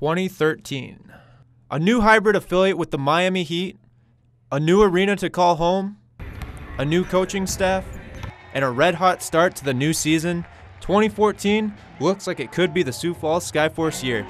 2013. A new hybrid affiliate with the Miami Heat, a new arena to call home, a new coaching staff, and a red hot start to the new season. 2014 looks like it could be the Sioux Falls Skyforce year.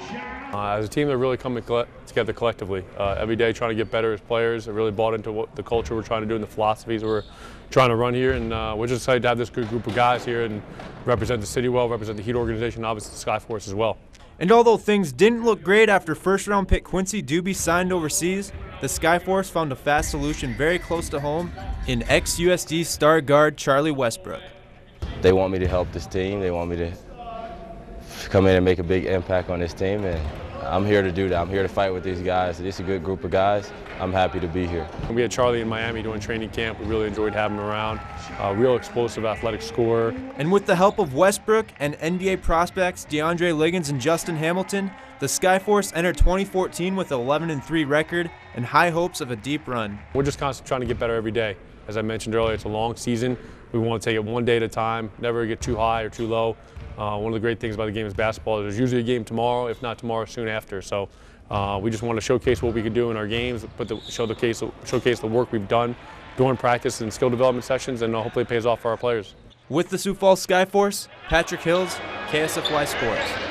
Uh, as a team, they're really coming together collectively. Uh, every day, trying to get better as players. They really bought into what the culture we're trying to do and the philosophies we're trying to run here. And uh, we're just excited to have this good group of guys here and represent the city well, represent the Heat organization, obviously the Skyforce as well. And although things didn't look great after first round pick Quincy Douby signed overseas, the Skyforce found a fast solution very close to home in ex USD star guard Charlie Westbrook. They want me to help this team. They want me to come in and make a big impact on this team. And I'm here to do that. I'm here to fight with these guys. This is a good group of guys. I'm happy to be here. We had Charlie in Miami doing training camp. We really enjoyed having him around. Uh, real explosive athletic scorer. And with the help of Westbrook and NBA prospects DeAndre Liggins and Justin Hamilton, the Skyforce entered 2014 with 11 and 3 record and high hopes of a deep run. We're just constantly trying to get better every day. As I mentioned earlier, it's a long season. We want to take it one day at a time, never get too high or too low. Uh, one of the great things about the game is basketball. There's usually a game tomorrow, if not tomorrow, soon after. So uh, we just want to showcase what we can do in our games, but the, show the case, showcase the work we've done during practice and skill development sessions, and uh, hopefully it pays off for our players. With the Sioux Falls Skyforce, Patrick Hills, KSFY Sports.